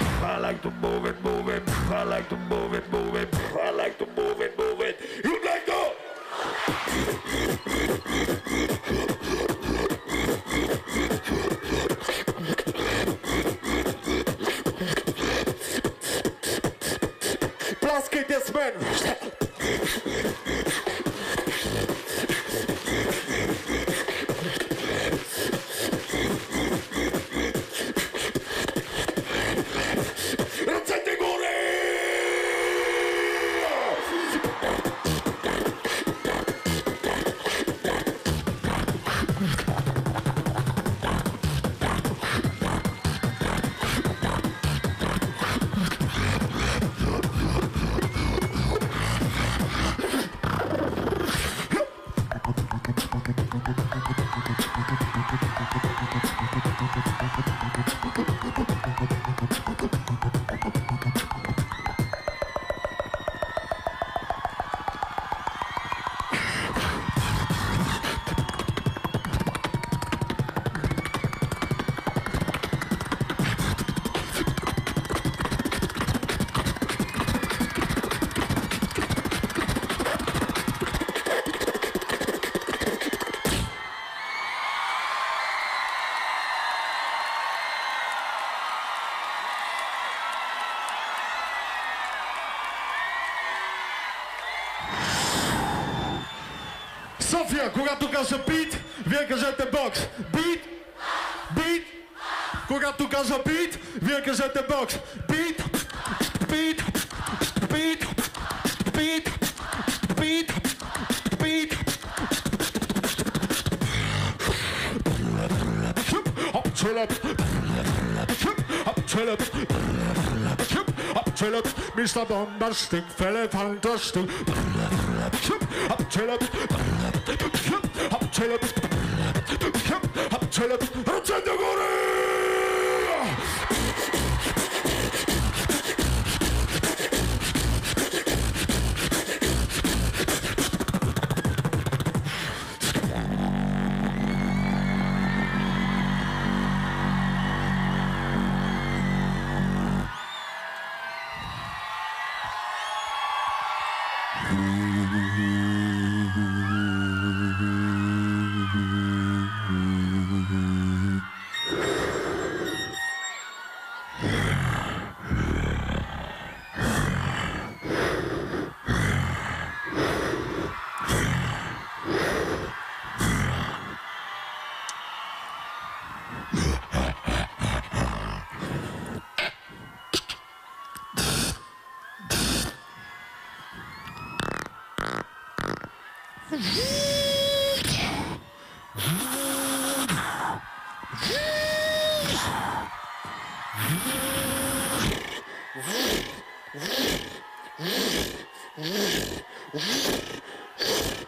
I like to move it, move it. I like to move it, move it. I like to move it, move it. You'd like to. Plaskej des men! Ręce Sofia, koga tu se pit, wielkie że te box. Beat, beat, koga tu se pit, wielkie że te box. Beat, beat, beat, beat, beat, beat. Hop, chillop, hop, chillop, hop, Abçelet, Mr. Bombastic, Felle Fantastic. Abçelet, Abçelet, Abçelet, Abçelet, Abçelet, Abçelet, Woo!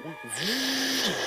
Mm-hmm.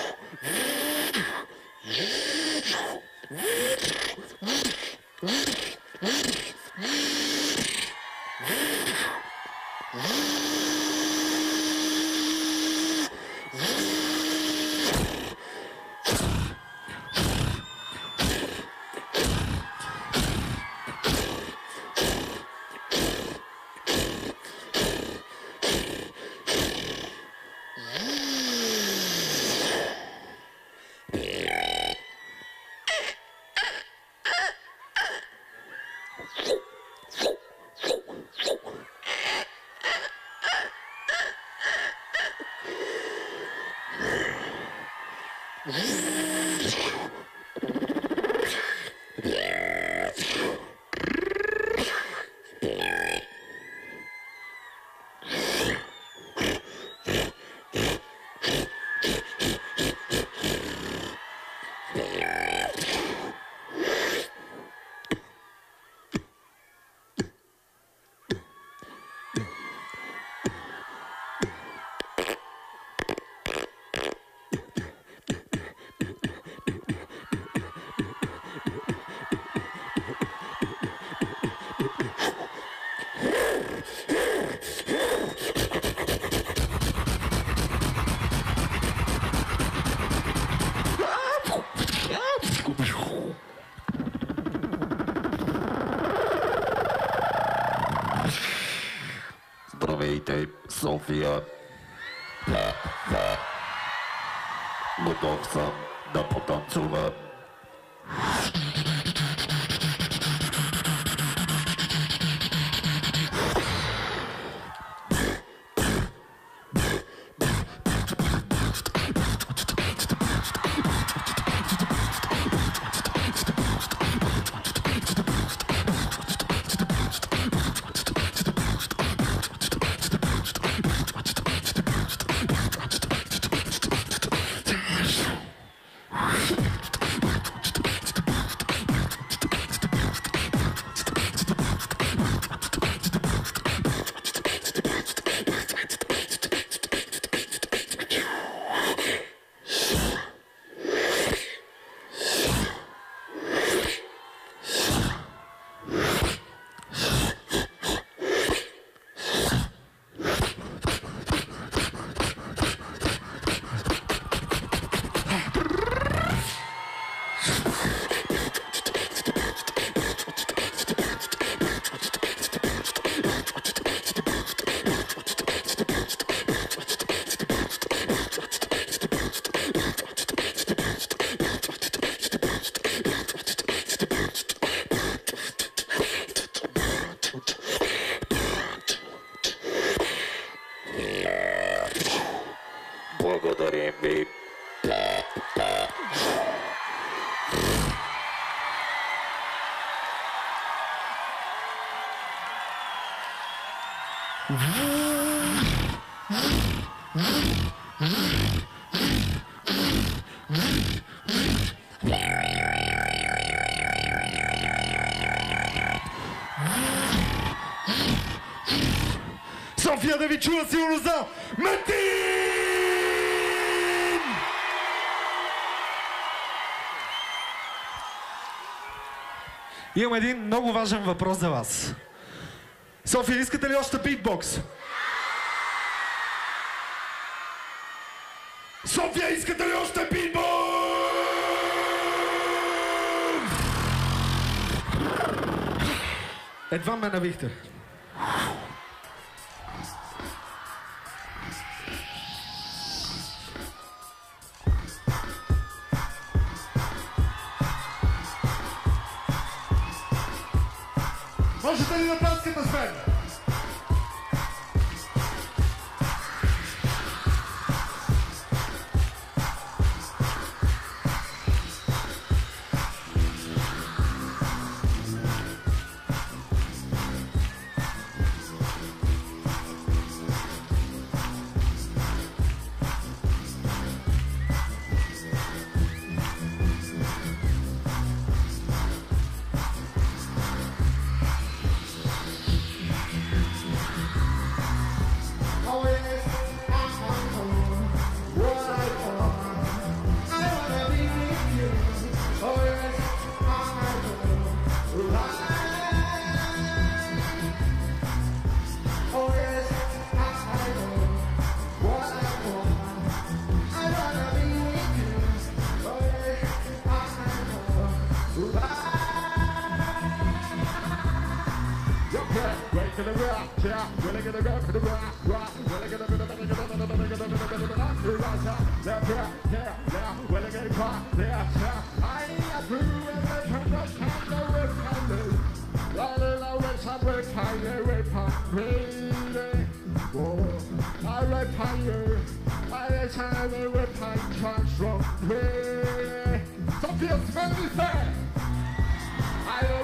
tape, Sofia, ta, ta, gotovca, da potem. Sofia Deviciu, Siuluza, Matin! Имам един много важен въпрос за вас. София, искате ли още битбокс? София, искате ли още битбокс? Едва ме навихте. One. for the rock, yeah. When I get a rap the rock, rock. When I get a bit of a nigga, I'm gonna get a bit of a nigga, I'm gonna rock, yeah. Now, yeah, yeah, yeah. When I get caught, yeah, yeah. I ain't a fool when I come to come to with kindness. La la la, wish I were kinder, we're pumping. Whoa, I rap higher. I wish I were with my trunks from me. Some feel smelly fat.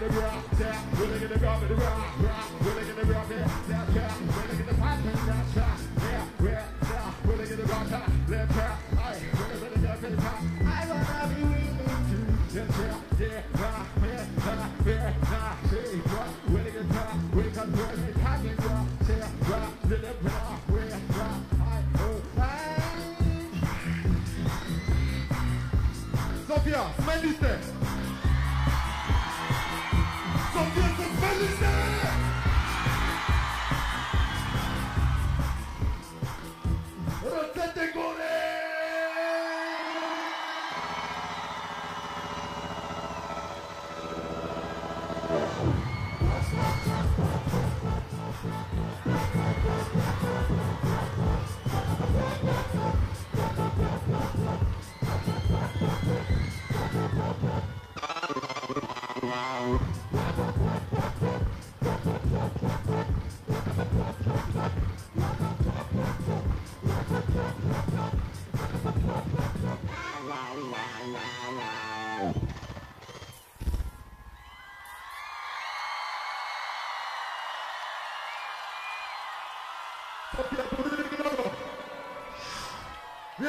the ground, yeah. Willing in the the ground, yeah. Willing in the yeah. Yeah, yeah. Willing in the past, yeah, yeah. Yeah, yeah, yeah. Willing in the ground, yeah. Left hand, aye. Willing in the the ground. I wanna be with you. Yeah, yeah, yeah. Nah, yeah, nah, yeah, nah. Say what? Willing in the ground, wake up, wake up, time in the ground. Say what? Let it ground, where, ground, aye, oh, aye. Sofia, smeliste! Sofia, se smeliste!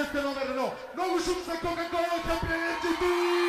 Este número no, no usa un saco que con los campeones de